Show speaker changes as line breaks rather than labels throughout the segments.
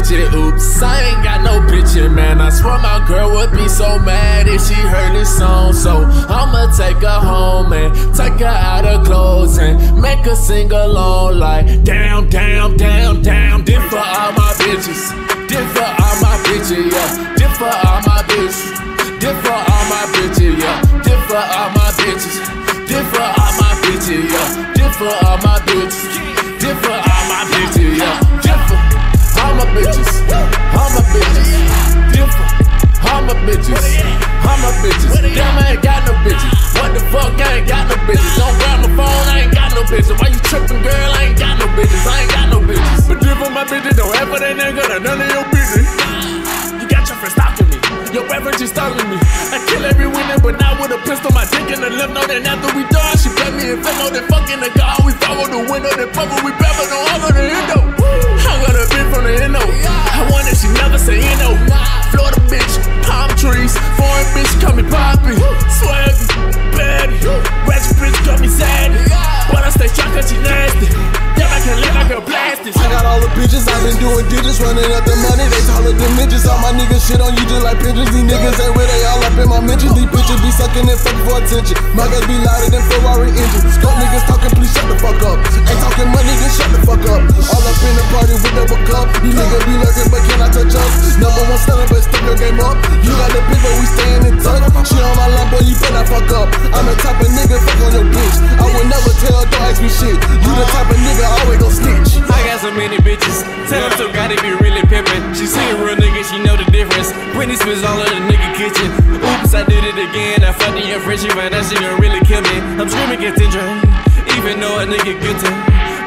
Oops, I ain't got no bitches, man. I swear my girl would be so mad if she heard this song. So I'ma take her home and take her out of clothes and make her sing along like down, down, down, down. Did for all my bitches, did for all my bitches, yeah. Did for all my bitches, did for all my bitches, yeah. Did for all my bitches, did for all my bitches, yeah. Did for all my bitches, bitches, all my bitches, for all my bitches, all my bitches. Damn, I ain't got no bitches. What the fuck? I ain't got no bitches. Don't grab my phone, I ain't got no bitches. Why you tripping, girl? I ain't got no bitches. I ain't got no bitches. But if my bitches don't have it, they ain't none of your business. You got your friend stalking me. Your average is stalking me. I kill every winner, but not with a pistol. My dick in the left note, and after we done, she bet me and Venmo. Then fuck in the car, we follow the window. Then fuck we pepper,
bitches, I've been doing digits, running up the money. They taller than midgets. All my niggas shit on you just like pigeons. These niggas ain't where they all up in my mentions. These bitches be sucking and fucking for attention. My guys be louder than Ferrari engines. Scope niggas talking, please shut the fuck up. Ain't talking money, then shut the fuck up. All up in the party with double cup. These niggas be lurking, but can I touch us? Number one seller, but step your game up. You got the bitch, but we staying in touch. She on my line, boy, you better fuck up. I'm the type of nigga fuck on your
so many bitches. Tell gotta be really pimpin'. She see a real nigga, she know the difference. Britney Spears all in the nigga kitchen. Oops, I did it again. I fucked in your friendship, and that shit gonna really kill me. I'm screaming, get Tindra. Even though a nigga good to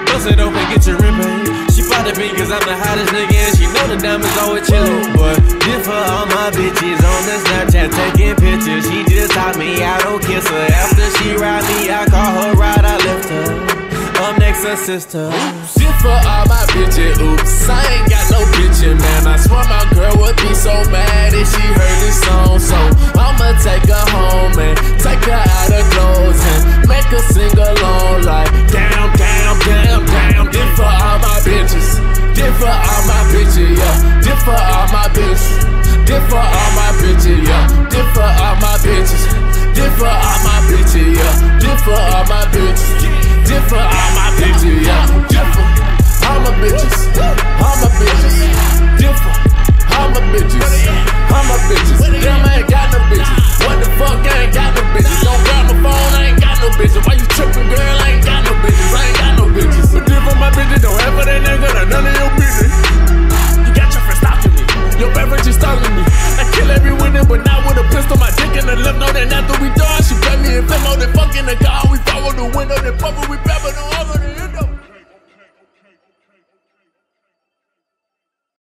bust it open, get your rippin'. She bought the beat cause I'm the hottest nigga, and she know the diamonds always chillin'. But did for all my bitches on the Snapchat taking pictures. She just taught me I don't kiss her. After she ride me, Her sister.
Shit for all my bitches, oops. I ain't got no bitches, man. I swear my girl would be so mad if she heard this song. So I'ma take her home and take her out of clothes and make her sing along like down, down, down, down. Did for all my bitches, did for all my bitches, yeah. Did for all my bitches, did for all my bitches, yeah. Chicago, the winner, the bubble, we back the oven.